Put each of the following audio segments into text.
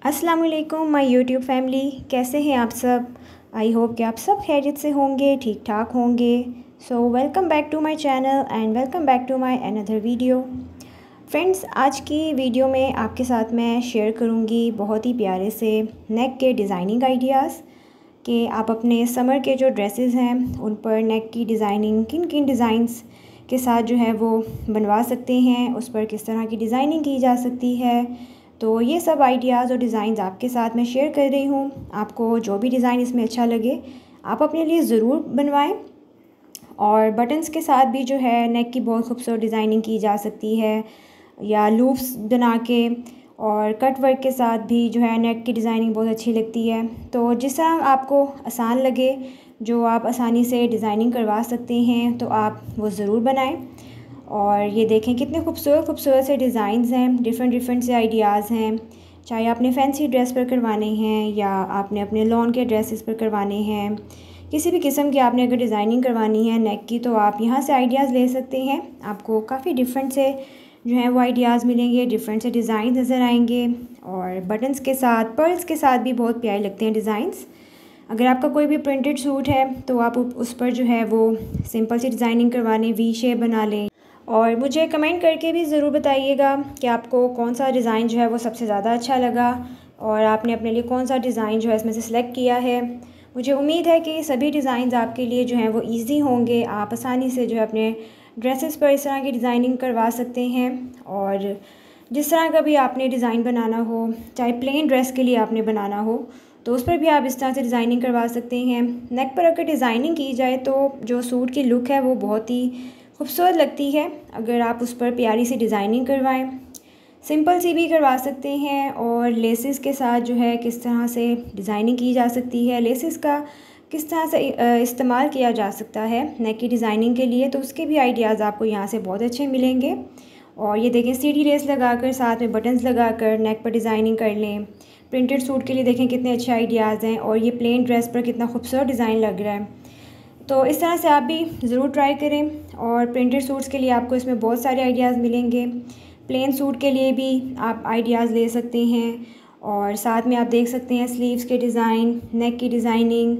अस्सलाम वालेकुम my YouTube family. कैसे हैं आप सब? आई होप कि आप सब खैरियत से होंगे ठीक ठाक होंगे। So welcome back to my channel and welcome back to my another video friends आज की वीडियो में आपके साथ मैं शेयर करूँगी बहुत ही प्यारे से नेक के डिज़ाइनिंग आइडियाज़ कि आप अपने समर के जो ड्रेसेस हैं, उन पर नेक की डिज़ाइनिंग किन किन डिज़ाइंस के साथ जो है वो बनवा सकते हैं, उस पर किस तरह की डिज़ाइनिंग की जा सकती है तो ये सब आइडियाज़ और डिज़ाइन आपके साथ मैं शेयर कर रही हूँ। आपको जो भी डिज़ाइन इसमें अच्छा लगे, आप अपने लिए ज़रूर बनवाएँ। और बटन्स के साथ भी जो है नेक की बहुत खूबसूरत डिज़ाइनिंग की जा सकती है, या लूप्स बना के, और कट वर्क के साथ भी जो है नेक की डिज़ाइनिंग बहुत अच्छी लगती है। तो जिस तरह आपको आसान लगे, जो आप आसानी से डिज़ाइनिंग करवा सकते हैं तो आप वो ज़रूर बनाएँ। और ये देखें कितने खूबसूरत खूबसूरत से डिज़ाइंस हैं डिफरेंट डिफरेंट से आइडियाज़ हैं। चाहे आपने फैंसी ड्रेस पर करवाने हैं या आपने अपने लॉन के ड्रेसेस पर करवाने हैं। किसी भी किस्म की आपने अगर डिज़ाइनिंग करवानी है नेक की तो आप यहाँ से आइडियाज़ ले सकते हैं। आपको काफ़ी डिफरेंट से जो है वो आइडियाज़ मिलेंगे डिफरेंट से डिज़ाइन नज़र आएँगे और बटन्स के साथ पर्ल्स के साथ भी बहुत प्यारे लगते हैं डिज़ाइंस अगर आपका कोई भी प्रिंटेड सूट है तो आप उस पर जो है वो सिंपल सी डिज़ाइनिंग करवा लें वी शेप बना लें। और मुझे कमेंट करके भी ज़रूर बताइएगा कि आपको कौन सा डिज़ाइन जो है वो सबसे ज़्यादा अच्छा लगा और आपने अपने लिए कौन सा डिज़ाइन जो है इसमें से सिलेक्ट किया है। मुझे उम्मीद है कि सभी डिज़ाइन आपके लिए जो हैं वो ईजी होंगे, आप आसानी से जो है अपने ड्रेसेस पर इस तरह की डिज़ाइनिंग करवा सकते हैं और जिस तरह का भी आपने डिज़ाइन बनाना हो, चाहे प्लेन ड्रेस के लिए आपने बनाना हो तो उस पर भी आप इस तरह से डिज़ाइनिंग करवा सकते हैं। नेक पर अगर डिज़ाइनिंग की जाए तो जो सूट की लुक है वो बहुत ही खूबसूरत लगती है अगर आप उस पर प्यारी सी डिज़ाइनिंग करवाएँ। सिंपल सी भी करवा सकते हैं और लेसेस के साथ जो है किस तरह से डिज़ाइनिंग की जा सकती है, लेसेस का किस तरह से इस्तेमाल किया जा सकता है, नेक की डिज़ाइनिंग के लिए तो उसके भी आइडियाज़ आपको यहाँ से बहुत अच्छे मिलेंगे। और ये देखें सीढ़ी लेस लगाकर, साथ में बटन्स लगाकर नेक पर डिज़ाइनिंग कर लें। प्रिंटेड सूट के लिए देखें कितने अच्छे आइडियाज़ हैं और ये प्लेन ड्रेस पर कितना खूबसूरत डिज़ाइन लग रहा है। तो इस तरह से आप भी ज़रूर ट्राई करें और प्रिंटेड सूट्स के लिए आपको इसमें बहुत सारे आइडियाज़ मिलेंगे। प्लेन सूट के लिए भी आप आइडियाज़ ले सकते हैं और साथ में आप देख सकते हैं स्लीव्स के डिज़ाइन नेक की डिज़ाइनिंग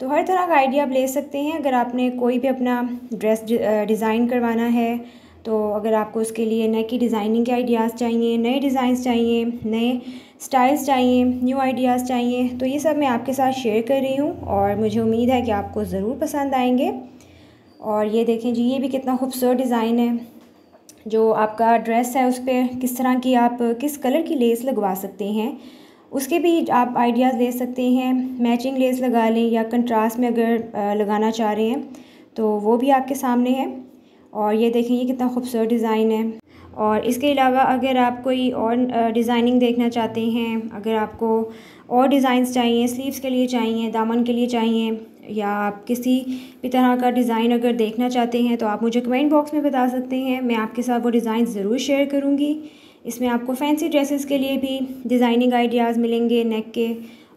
तो हर तरह का आइडिया आप ले सकते हैं अगर आपने कोई भी अपना ड्रेस डिज़ाइन करवाना है। तो अगर आपको उसके लिए नए की डिज़ाइनिंग के आइडियाज़ चाहिए, नए डिज़ाइंस चाहिए, नए स्टाइल्स चाहिए न्यू आइडियाज़ चाहिए तो ये सब मैं आपके साथ शेयर कर रही हूँ और मुझे उम्मीद है कि आपको ज़रूर पसंद आएँगे। और ये देखें जी, ये भी कितना खूबसूरत डिज़ाइन है। जो आपका ड्रेस है, उस पर किस तरह की आप, किस कलर की लेस लगवा सकते हैं, उसके भी आप आइडियाज़ ले सकते हैं मैचिंग लेस लगा लें या कंट्रास्ट में अगर लगाना चाह रहे हैं तो वो भी आपके सामने है। और ये देखें, ये कितना खूबसूरत डिज़ाइन है। और इसके अलावा अगर आप कोई और डिज़ाइनिंग देखना चाहते हैं, अगर आपको और डिज़ाइंस चाहिए, स्लीव्स के लिए चाहिए, दामन के लिए चाहिए, या आप किसी भी तरह का डिज़ाइन अगर देखना चाहते हैं तो आप मुझे कमेंट बॉक्स में बता सकते हैं। मैं आपके साथ वो डिज़ाइन ज़रूर शेयर करूँगी। इसमें आपको फैंसी ड्रेसेस के लिए भी डिज़ाइनिंग आइडियाज़ मिलेंगे नेक के।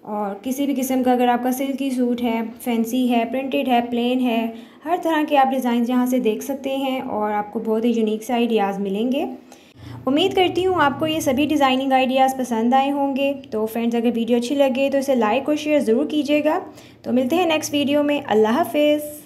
और किसी भी किस्म का अगर आपका सिल्की सूट है, फैंसी है, प्रिंटेड है, प्लेन है, हर तरह के आप डिज़ाइन यहाँ से देख सकते हैं और आपको बहुत ही यूनिक से आइडियाज़ मिलेंगे। उम्मीद करती हूँ आपको ये सभी डिज़ाइनिंग आइडियाज़ पसंद आए होंगे। तो फ्रेंड्स, अगर वीडियो अच्छी लगे तो इसे लाइक और शेयर ज़रूर कीजिएगा। तो मिलते हैं नेक्स्ट वीडियो में। अल्लाह हाफिज़।